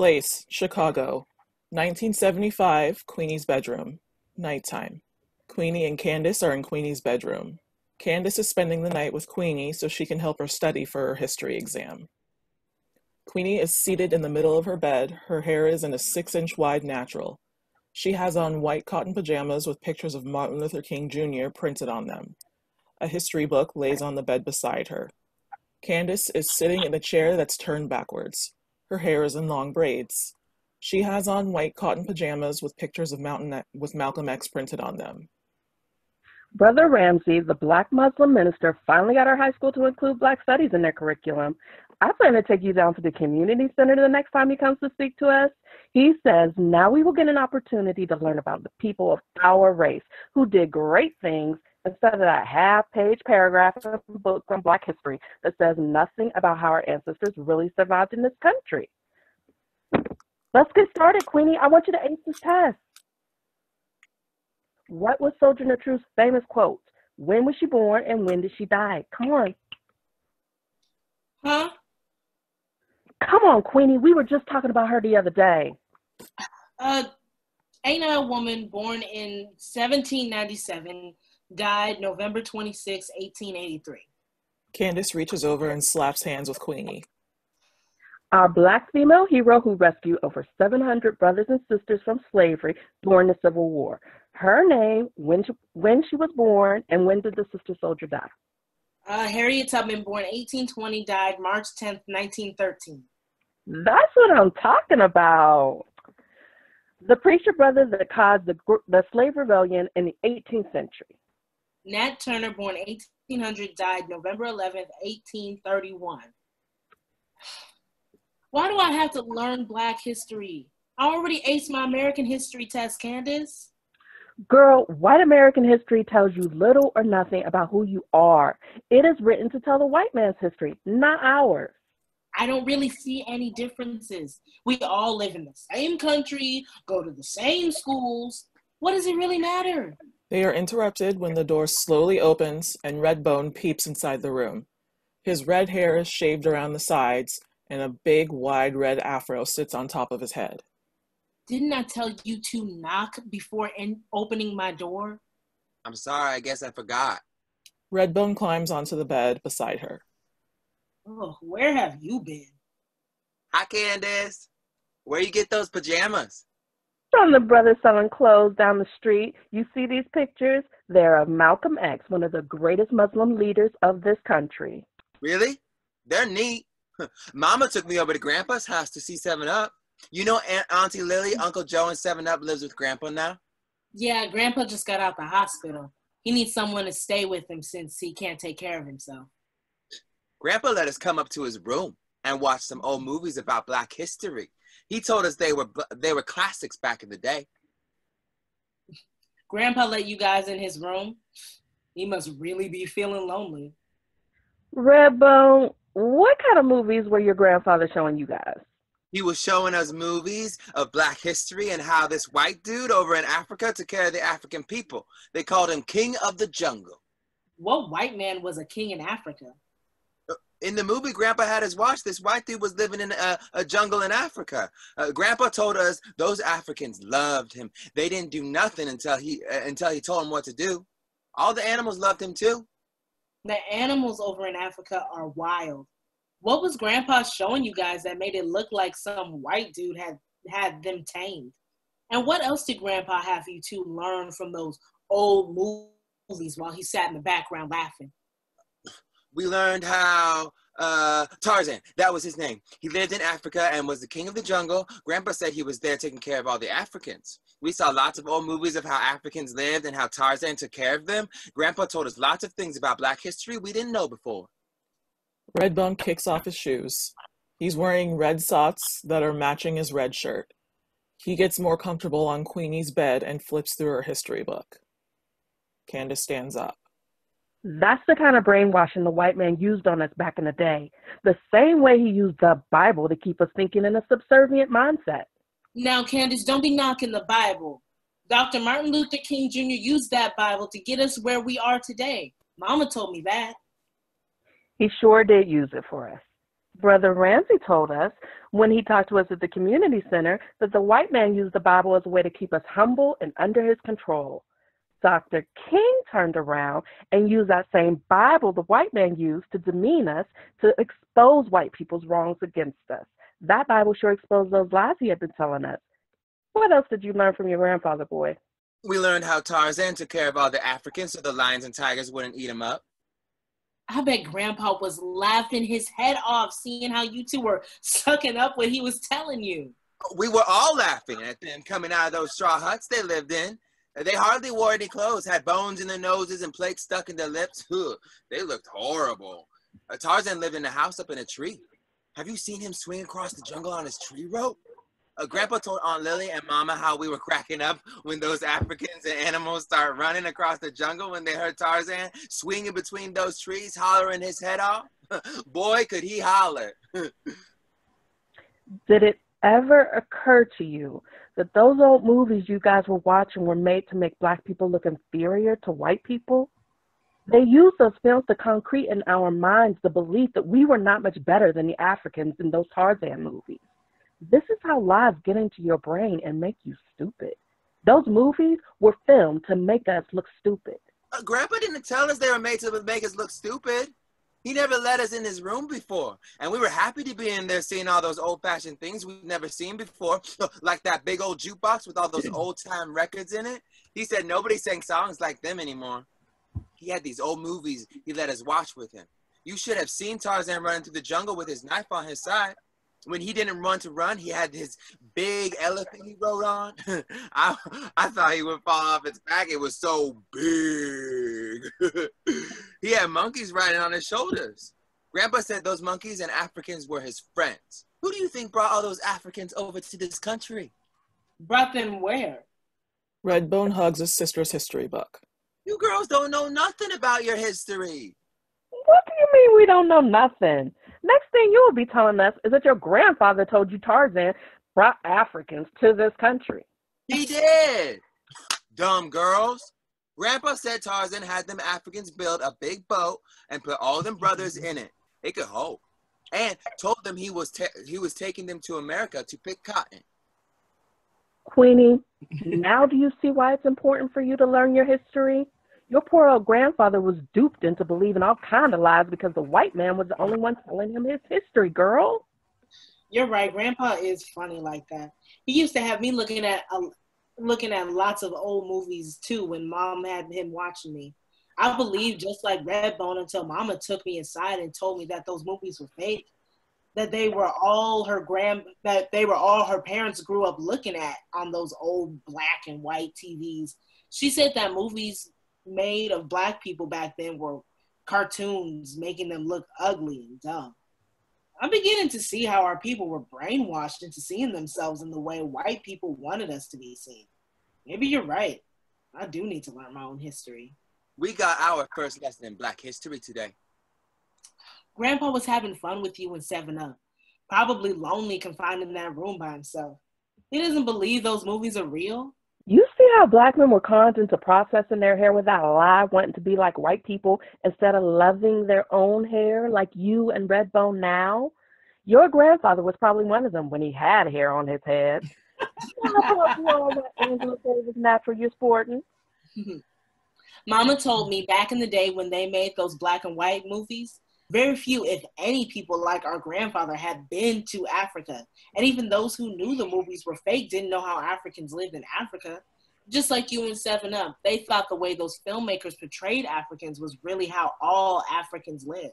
Place, Chicago. 1975, Queenie's bedroom. Nighttime. Queenie and Candace are in Queenie's bedroom. Candace is spending the night with Queenie so she can help her study for her history exam. Queenie is seated in the middle of her bed. Her hair is in a six inch wide natural. She has on white cotton pajamas with pictures of Martin Luther King Jr. printed on them. A history book lays on the bed beside her. Candace is sitting in a chair that's turned backwards. Her hair is in long braids. She has on white cotton pajamas with pictures of Mountain with Malcolm X printed on them. Brother Ramsey, the black Muslim minister, finally got our high school to include black studies in their curriculum. I plan to take you down to the community center the next time he comes to speak to us. He says now we will get an opportunity to learn about the people of our race who did great things instead of that half page paragraph in a book from Black history that says nothing about how our ancestors really survived in this country. Let's get started, Queenie. I want you to ace this test. What was Sojourner Truth's famous quote? When was she born and when did she die? Come on. Huh? Come on, Queenie. We were just talking about her the other day. Uh, ain't I a woman born in 1797, died November 26, 1883. Candace reaches over and slaps hands with Queenie. A black female hero who rescued over 700 brothers and sisters from slavery during the Civil War. Her name, when she, when she was born, and when did the sister soldier die? Uh, Harriet Tubman, born 1820, died March 10th, 1913. That's what I'm talking about. The preacher brother that caused the, the slave rebellion in the 18th century. Nat Turner, born 1800, died November 11th, 1831. Why do I have to learn Black history? I already aced my American history test, Candace. Girl, white American history tells you little or nothing about who you are. It is written to tell the white man's history, not ours. I don't really see any differences. We all live in the same country, go to the same schools. What does it really matter? They are interrupted when the door slowly opens and Redbone peeps inside the room. His red hair is shaved around the sides, and a big, wide red afro sits on top of his head. Didn't I tell you to knock before in- opening my door? I'm sorry, I guess I forgot. Redbone climbs onto the bed beside her. Oh, where have you been? Hi, Candace. Where you get those pajamas? From the brothers selling clothes down the street. You see these pictures? They're of Malcolm X, one of the greatest Muslim leaders of this country. Really? They're neat. Mama took me over to Grandpa's house to see 7 Up. You know Aunt Auntie Lily, Uncle Joe, and 7 Up lives with Grandpa now? Yeah, Grandpa just got out the hospital. He needs someone to stay with him since he can't take care of himself. Grandpa let us come up to his room and watch some old movies about Black history. He told us they were they were classics back in the day. Grandpa let you guys in his room. He must really be feeling lonely. Redbone, what kind of movies were your grandfather showing you guys? He was showing us movies of black history and how this white dude over in Africa took care of the African people. They called him King of the Jungle. What white man was a king in Africa? In the movie Grandpa had us watch, this white dude was living in a, a jungle in Africa. Uh, Grandpa told us those Africans loved him. They didn't do nothing until he uh, until he told them what to do. All the animals loved him too. The animals over in Africa are wild. What was Grandpa showing you guys that made it look like some white dude had had them tamed? And what else did Grandpa have you to learn from those old movies while he sat in the background laughing? We learned how uh, Tarzan, that was his name. He lived in Africa and was the king of the jungle. Grandpa said he was there taking care of all the Africans. We saw lots of old movies of how Africans lived and how Tarzan took care of them. Grandpa told us lots of things about Black history we didn't know before. Redbone kicks off his shoes. He's wearing red socks that are matching his red shirt. He gets more comfortable on Queenie's bed and flips through her history book. Candace stands up. That's the kind of brainwashing the white man used on us back in the day. The same way he used the Bible to keep us thinking in a subservient mindset. Now, Candace, don't be knocking the Bible. Dr. Martin Luther King Jr. used that Bible to get us where we are today. Mama told me that. He sure did use it for us. Brother Ramsey told us when he talked to us at the community center that the white man used the Bible as a way to keep us humble and under his control. Dr. King turned around and used that same Bible the white man used to demean us, to expose white people's wrongs against us. That Bible sure exposed those lies he had been telling us. What else did you learn from your grandfather, boy? We learned how Tarzan took care of all the Africans so the lions and tigers wouldn't eat him up. I bet Grandpa was laughing his head off seeing how you two were sucking up what he was telling you. We were all laughing at them coming out of those straw huts they lived in. They hardly wore any clothes, had bones in their noses and plates stuck in their lips. they looked horrible. Uh, Tarzan lived in a house up in a tree. Have you seen him swing across the jungle on his tree rope? Uh, Grandpa told Aunt Lily and Mama how we were cracking up when those Africans and animals start running across the jungle when they heard Tarzan swinging between those trees, hollering his head off. Boy, could he holler. Did it ever occur to you that those old movies you guys were watching were made to make black people look inferior to white people? They used those films to concrete in our minds the belief that we were not much better than the Africans in those Tarzan movies. This is how lies get into your brain and make you stupid. Those movies were filmed to make us look stupid. Uh, Grandpa didn't tell us they were made to make us look stupid. He never let us in his room before. And we were happy to be in there seeing all those old fashioned things we've never seen before, like that big old jukebox with all those old time records in it. He said nobody sang songs like them anymore. He had these old movies he let us watch with him. You should have seen Tarzan running through the jungle with his knife on his side. When he didn't run to run, he had his big elephant he rode on. I, I thought he would fall off its back. It was so big. he had monkeys riding on his shoulders. Grandpa said those monkeys and Africans were his friends. Who do you think brought all those Africans over to this country? Brought them where? Redbone hugs his sister's history book. You girls don't know nothing about your history. What do you mean we don't know nothing? Next thing you will be telling us is that your grandfather told you Tarzan brought Africans to this country. He did. Dumb girls. Grandpa said Tarzan had them Africans build a big boat and put all them brothers in it. It could hold. And told them he was he was taking them to America to pick cotton. Queenie, now do you see why it's important for you to learn your history? Your poor old grandfather was duped into believing all kind of lies because the white man was the only one telling him his history, girl. You're right. Grandpa is funny like that. He used to have me looking at looking at lots of old movies too when mom had him watching me. I believed just like Redbone until mama took me inside and told me that those movies were fake. That they were all her grand that they were all her parents grew up looking at on those old black and white TVs. She said that movies made of black people back then were cartoons making them look ugly and dumb. I'm beginning to see how our people were brainwashed into seeing themselves in the way white people wanted us to be seen. Maybe you're right. I do need to learn my own history. We got our first lesson in black history today. Grandpa was having fun with you in 7 Up, probably lonely confined in that room by himself. He doesn't believe those movies are real. See how black men were conned into processing their hair without a lye, wanting to be like white people instead of loving their own hair like you and Redbone now? Your grandfather was probably one of them when he had hair on his head. all that Angela Davis natural you're sporting. Mama told me back in the day when they made those black and white movies, very few, if any, people like our grandfather had been to Africa. And even those who knew the movies were fake didn't know how Africans lived in Africa. Just like you in 7 Up, they thought the way those filmmakers portrayed Africans was really how all Africans live.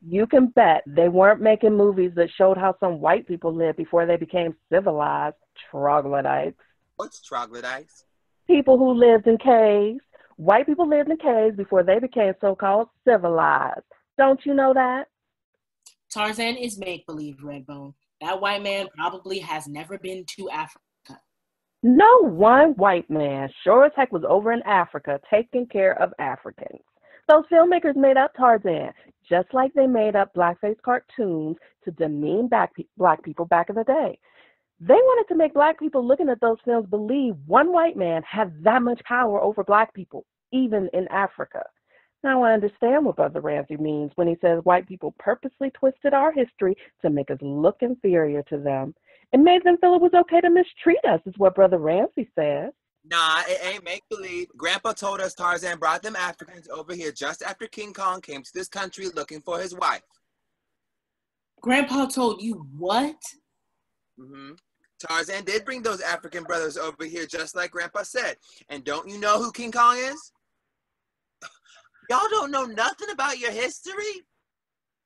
You can bet they weren't making movies that showed how some white people lived before they became civilized troglodytes. What's troglodytes? People who lived in caves. White people lived in caves before they became so called civilized. Don't you know that? Tarzan is make believe, Redbone. That white man probably has never been to Africa. No one white man sure as heck was over in Africa taking care of Africans. Those filmmakers made up Tarzan, just like they made up blackface cartoons to demean black, pe- black people back in the day. They wanted to make black people looking at those films believe one white man had that much power over black people, even in Africa. Now I understand what Brother Ramsey means when he says white people purposely twisted our history to make us look inferior to them. It made them feel it was okay to mistreat us, is what Brother Ramsey says. Nah, it ain't make believe. Grandpa told us Tarzan brought them Africans over here just after King Kong came to this country looking for his wife. Grandpa told you what? Mm-hmm. Tarzan did bring those African brothers over here just like Grandpa said. And don't you know who King Kong is? Y'all don't know nothing about your history?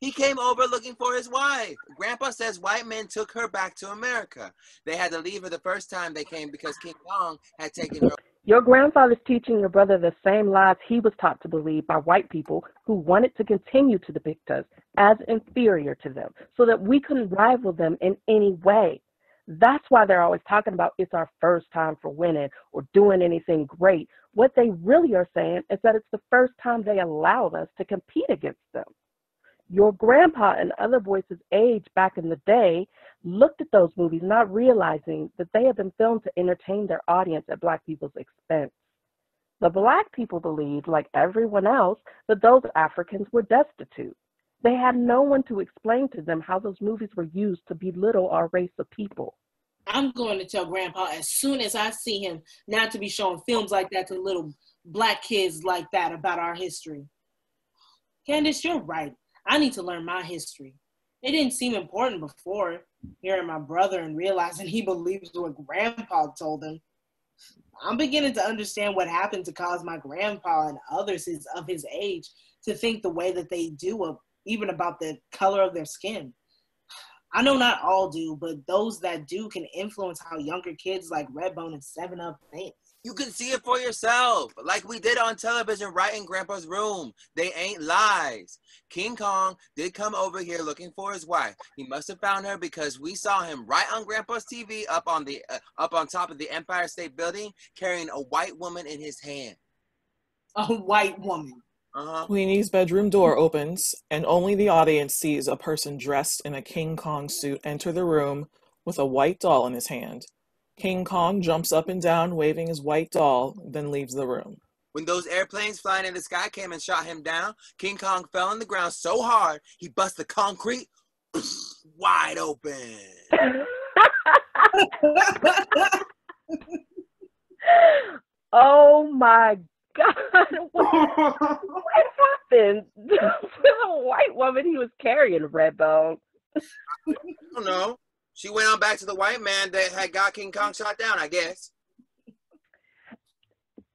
He came over looking for his wife. Grandpa says white men took her back to America. They had to leave her the first time they came because King Kong had taken her. Your grandfather's teaching your brother the same lies he was taught to believe by white people who wanted to continue to depict us as inferior to them so that we couldn't rival them in any way. That's why they're always talking about it's our first time for winning or doing anything great. What they really are saying is that it's the first time they allowed us to compete against them. Your grandpa and other voices age back in the day looked at those movies not realizing that they had been filmed to entertain their audience at black people's expense. The black people believed, like everyone else, that those Africans were destitute. They had no one to explain to them how those movies were used to belittle our race of people. I'm going to tell Grandpa as soon as I see him not to be showing films like that to little black kids like that about our history. Candace, you're right. I need to learn my history. It didn't seem important before hearing my brother and realizing he believes what grandpa told him. I'm beginning to understand what happened to cause my grandpa and others his, of his age to think the way that they do, even about the color of their skin. I know not all do, but those that do can influence how younger kids like Redbone and Seven Up think. You can see it for yourself, like we did on television right in Grandpa's room. They ain't lies. King Kong did come over here looking for his wife. He must have found her because we saw him right on Grandpa's TV up on the uh, up on top of the Empire State Building carrying a white woman in his hand. A white woman. Uh-huh. Queenie's bedroom door opens, and only the audience sees a person dressed in a King Kong suit enter the room with a white doll in his hand. King Kong jumps up and down, waving his white doll, then leaves the room. When those airplanes flying in the sky came and shot him down, King Kong fell on the ground so hard he bust the concrete wide open. oh my God. What, what happened to the white woman he was carrying, Redbone? I don't know. She went on back to the white man that had got King Kong shot down, I guess.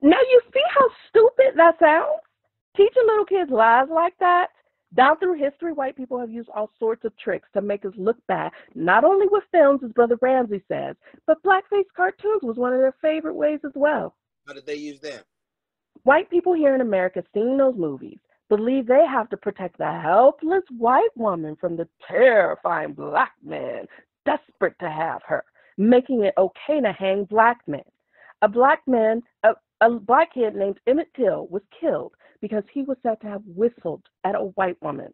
Now you see how stupid that sounds? Teaching little kids lies like that? Down through history, white people have used all sorts of tricks to make us look bad, not only with films, as Brother Ramsey says, but blackface cartoons was one of their favorite ways as well. How did they use them? White people here in America seeing those movies believe they have to protect the helpless white woman from the terrifying black man desperate to have her, making it okay to hang black men. A black man, a, a black kid named Emmett Till was killed because he was said to have whistled at a white woman.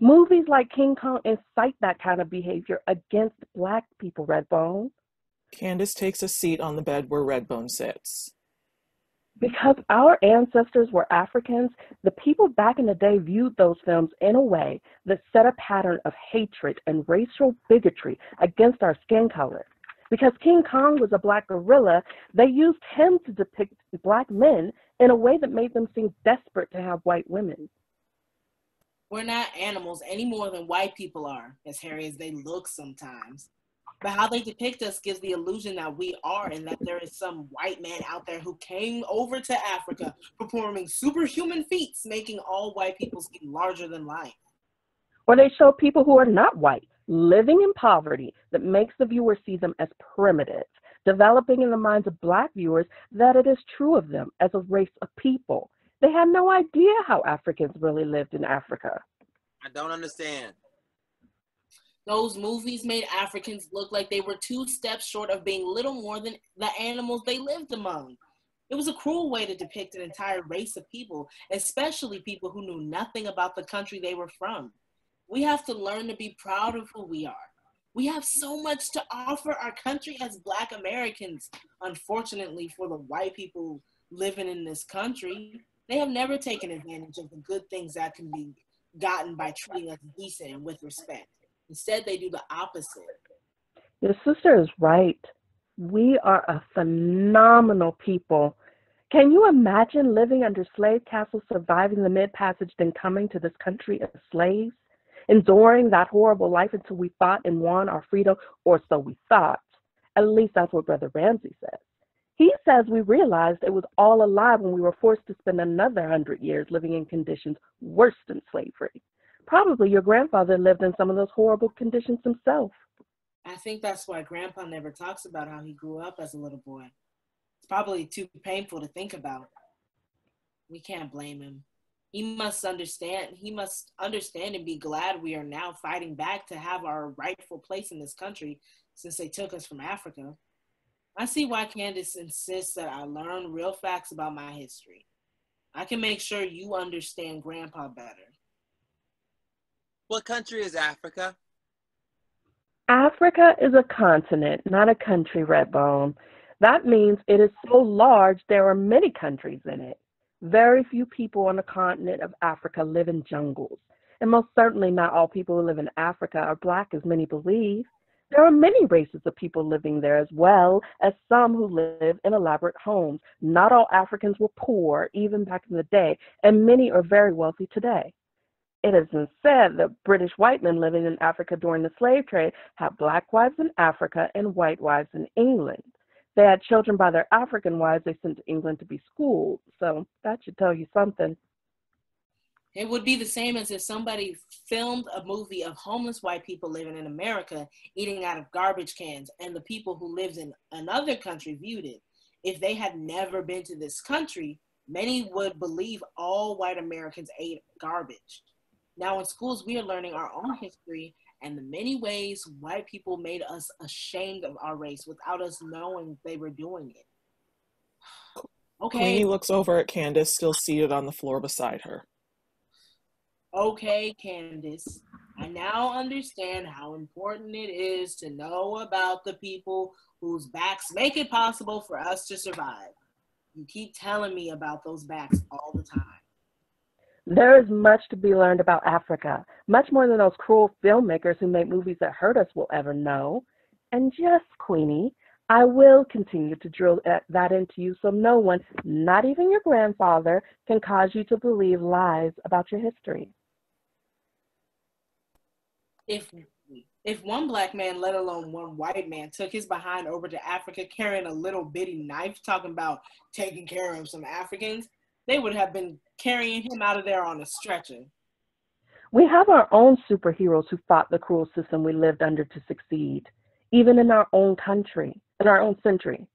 Movies like King Kong incite that kind of behavior against black people, Redbone. Candace takes a seat on the bed where Redbone sits. Because our ancestors were Africans, the people back in the day viewed those films in a way that set a pattern of hatred and racial bigotry against our skin color. Because King Kong was a black gorilla, they used him to depict black men in a way that made them seem desperate to have white women. We're not animals any more than white people are, as hairy as they look sometimes. But how they depict us gives the illusion that we are and that there is some white man out there who came over to Africa performing superhuman feats, making all white people seem larger than life. Or they show people who are not white, living in poverty, that makes the viewer see them as primitive, developing in the minds of black viewers that it is true of them as a race of people. They had no idea how Africans really lived in Africa. I don't understand. Those movies made Africans look like they were two steps short of being little more than the animals they lived among. It was a cruel way to depict an entire race of people, especially people who knew nothing about the country they were from. We have to learn to be proud of who we are. We have so much to offer our country as Black Americans. Unfortunately, for the white people living in this country, They have never taken advantage of the good things that can be gotten by treating us decent and with respect. Instead, they do the opposite. Your sister is right. We are a phenomenal people. Can you imagine living under slave castles, surviving the mid passage, then coming to this country as slaves? Enduring that horrible life until we fought and won our freedom, or so we thought. At least that's what Brother Ramsey says. He says we realized it was all a lie when we were forced to spend another hundred years living in conditions worse than slavery. Probably your grandfather lived in some of those horrible conditions himself. I think that's why Grandpa never talks about how he grew up as a little boy. It's probably too painful to think about. We can't blame him. He must understand. He must understand and be glad we are now fighting back to have our rightful place in this country since they took us from Africa. I see why Candace insists that I learn real facts about my history. I can make sure you understand Grandpa better. What country is Africa? Africa is a continent, not a country, Redbone. That means it is so large there are many countries in it. Very few people on the continent of Africa live in jungles. And most certainly not all people who live in Africa are black, as many believe. There are many races of people living there as well as some who live in elaborate homes. Not all Africans were poor, even back in the day, and many are very wealthy today. It has been said that British white men living in Africa during the slave trade had black wives in Africa and white wives in England. They had children by their African wives they sent to England to be schooled. So that should tell you something. It would be the same as if somebody filmed a movie of homeless white people living in America eating out of garbage cans, and the people who lived in another country viewed it. If they had never been to this country, many would believe all white Americans ate garbage. Now, in schools, we are learning our own history and the many ways white people made us ashamed of our race without us knowing they were doing it. Okay. Queenie looks over at Candace, still seated on the floor beside her. Okay, Candace, I now understand how important it is to know about the people whose backs make it possible for us to survive. You keep telling me about those backs all the time. There is much to be learned about Africa, much more than those cruel filmmakers who make movies that hurt us will ever know. And yes, Queenie, I will continue to drill that into you so no one, not even your grandfather, can cause you to believe lies about your history if if one black man, let alone one white man, took his behind over to Africa carrying a little bitty knife, talking about taking care of some Africans, they would have been carrying him out of there on a stretcher. We have our own superheroes who fought the cruel system we lived under to succeed, even in our own country, in our own century.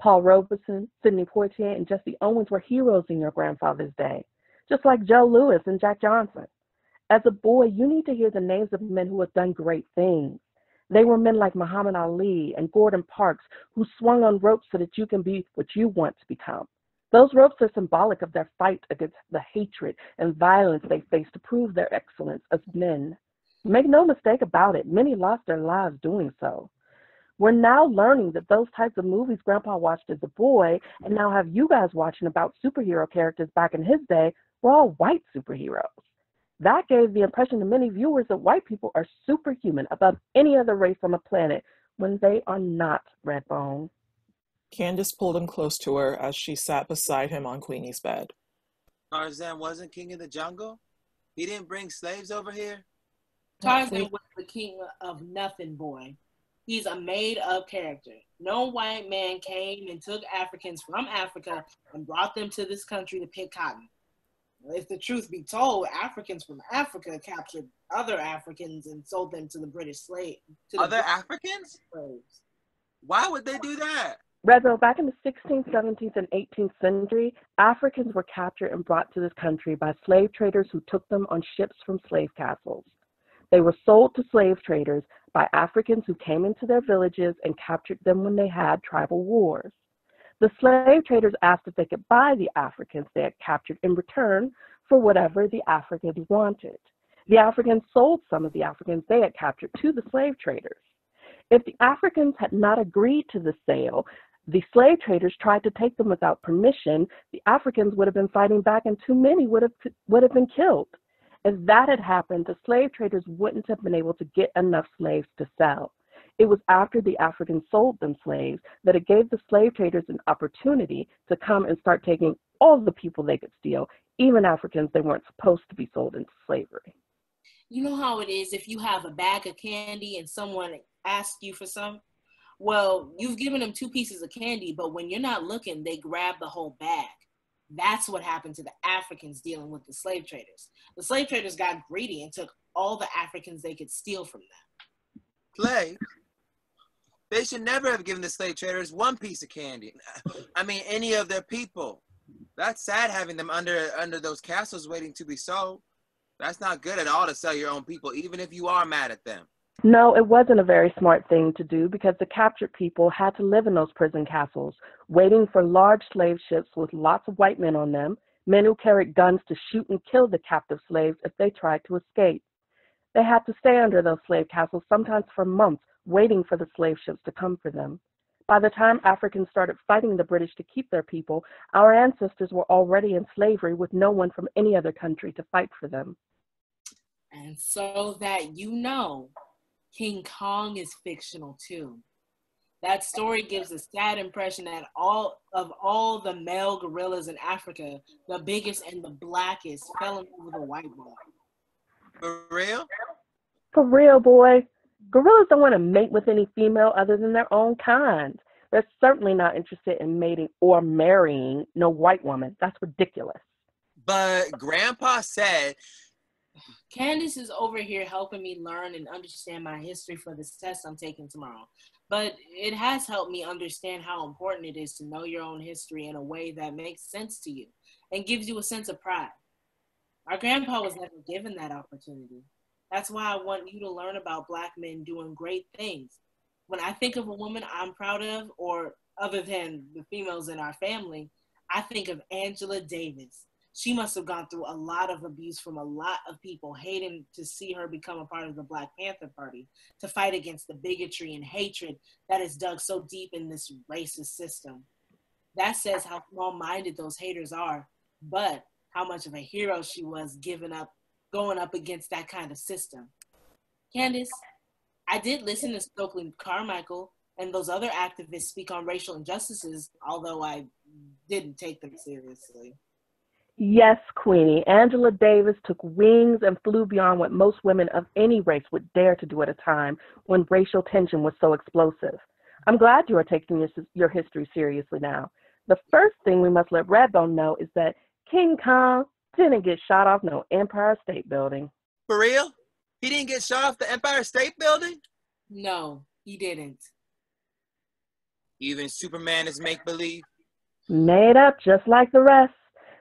Paul Robeson, Sidney Poitier, and Jesse Owens were heroes in your grandfather's day, just like Joe Louis and Jack Johnson. As a boy, you need to hear the names of men who have done great things. They were men like Muhammad Ali and Gordon Parks who swung on ropes so that you can be what you want to become. Those ropes are symbolic of their fight against the hatred and violence they faced to prove their excellence as men. Make no mistake about it, many lost their lives doing so. We're now learning that those types of movies Grandpa watched as a boy, and now have you guys watching about superhero characters back in his day, were all white superheroes. That gave the impression to many viewers that white people are superhuman above any other race on the planet when they are not, Redbone. Candace pulled him close to her as she sat beside him on Queenie's bed. Tarzan wasn't king of the jungle? He didn't bring slaves over here? Tarzan was the king of nothing, boy. He's a made up character. No white man came and took Africans from Africa and brought them to this country to pick cotton if the truth be told, Africans from Africa captured other Africans and sold them to the British slave. To other British Africans? Slaves. Why would they do that? Rezo, back in the 16th, 17th, and 18th century, Africans were captured and brought to this country by slave traders who took them on ships from slave castles. They were sold to slave traders by Africans who came into their villages and captured them when they had tribal wars. The slave traders asked if they could buy the Africans they had captured in return for whatever the Africans wanted. The Africans sold some of the Africans they had captured to the slave traders. If the Africans had not agreed to the sale, the slave traders tried to take them without permission, the Africans would have been fighting back and too many would have, would have been killed. If that had happened, the slave traders wouldn't have been able to get enough slaves to sell. It was after the Africans sold them slaves that it gave the slave traders an opportunity to come and start taking all the people they could steal, even Africans they weren't supposed to be sold into slavery. You know how it is if you have a bag of candy and someone asks you for some? Well, you've given them two pieces of candy, but when you're not looking, they grab the whole bag. That's what happened to the Africans dealing with the slave traders. The slave traders got greedy and took all the Africans they could steal from them. Slave? They should never have given the slave traders one piece of candy. I mean, any of their people. That's sad having them under under those castles waiting to be sold. That's not good at all to sell your own people, even if you are mad at them. No, it wasn't a very smart thing to do because the captured people had to live in those prison castles, waiting for large slave ships with lots of white men on them, men who carried guns to shoot and kill the captive slaves if they tried to escape. They had to stay under those slave castles sometimes for months, waiting for the slave ships to come for them. By the time Africans started fighting the British to keep their people, our ancestors were already in slavery with no one from any other country to fight for them. And so that you know, King Kong is fictional too. That story gives a sad impression that all of all the male gorillas in Africa, the biggest and the blackest fell in love with a white boy. For real? For real, boy. Gorillas don't want to mate with any female other than their own kind. They're certainly not interested in mating or marrying no white woman. That's ridiculous. But Grandpa said Candace is over here helping me learn and understand my history for this test I'm taking tomorrow. But it has helped me understand how important it is to know your own history in a way that makes sense to you and gives you a sense of pride. Our grandpa was never given that opportunity. That's why I want you to learn about Black men doing great things. When I think of a woman I'm proud of, or other than the females in our family, I think of Angela Davis she must have gone through a lot of abuse from a lot of people hating to see her become a part of the Black Panther Party to fight against the bigotry and hatred that is dug so deep in this racist system. That says how small minded those haters are, but how much of a hero she was giving up, going up against that kind of system. Candace, I did listen to Stokely Carmichael and those other activists speak on racial injustices, although I didn't take them seriously. Yes, Queenie. Angela Davis took wings and flew beyond what most women of any race would dare to do at a time when racial tension was so explosive. I'm glad you are taking your, your history seriously now. The first thing we must let Redbone know is that King Kong didn't get shot off no Empire State Building. For real? He didn't get shot off the Empire State Building? No, he didn't. Even Superman is make believe? Made up just like the rest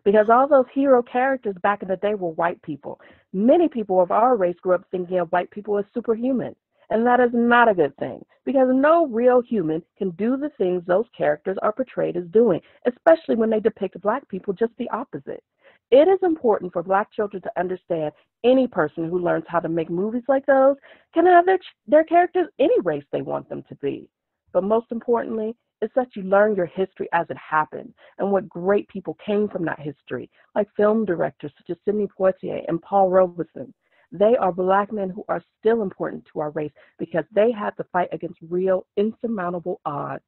because all those hero characters back in the day were white people. Many people of our race grew up thinking of white people as superhuman. And that is not a good thing because no real human can do the things those characters are portrayed as doing, especially when they depict black people just the opposite. It is important for black children to understand any person who learns how to make movies like those can have their, their characters any race they want them to be. But most importantly, is that you learn your history as it happened and what great people came from that history, like film directors such as Sidney Poitier and Paul Robeson. They are black men who are still important to our race because they had to fight against real, insurmountable odds.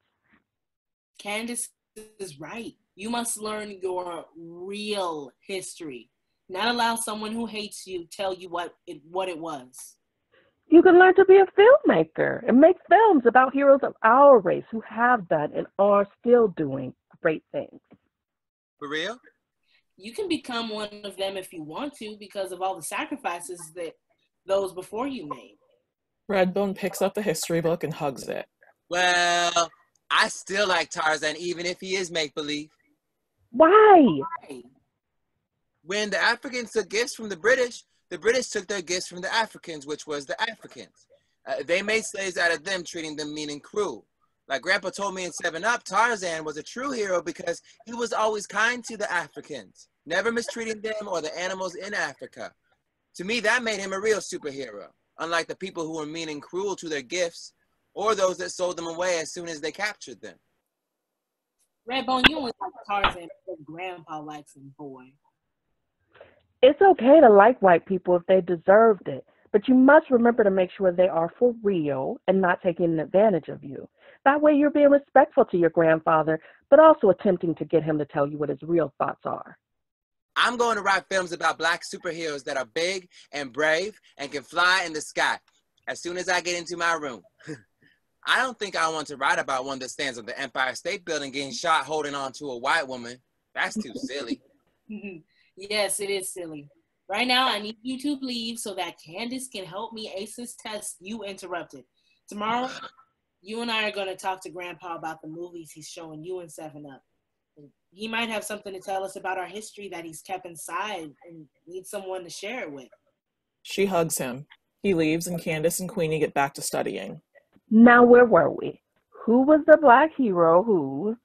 Candace is right. You must learn your real history, not allow someone who hates you tell you what it what it was you can learn to be a filmmaker and make films about heroes of our race who have done and are still doing great things. For real? You can become one of them if you want to because of all the sacrifices that those before you made. Redbone picks up the history book and hugs it. Well, I still like Tarzan even if he is make believe. Why? When the Africans took gifts from the British, the British took their gifts from the Africans, which was the Africans. Uh, they made slaves out of them, treating them mean and cruel. Like Grandpa told me in 7 Up, Tarzan was a true hero because he was always kind to the Africans, never mistreating them or the animals in Africa. To me, that made him a real superhero, unlike the people who were mean and cruel to their gifts or those that sold them away as soon as they captured them. Redbone, you only like Tarzan because Grandpa likes him, boy. It's okay to like white people if they deserved it, but you must remember to make sure they are for real and not taking advantage of you. That way, you're being respectful to your grandfather, but also attempting to get him to tell you what his real thoughts are. I'm going to write films about black superheroes that are big and brave and can fly in the sky as soon as I get into my room. I don't think I want to write about one that stands on the Empire State Building getting shot holding on to a white woman. That's too silly. yes, it is silly. Right now, I need you to leave so that Candace can help me ace this test you interrupted. Tomorrow, you and I are going to talk to Grandpa about the movies he's showing you and 7 Up. He might have something to tell us about our history that he's kept inside and needs someone to share it with. She hugs him. He leaves, and Candace and Queenie get back to studying. Now, where were we? Who was the black hero who?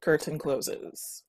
Curtain closes.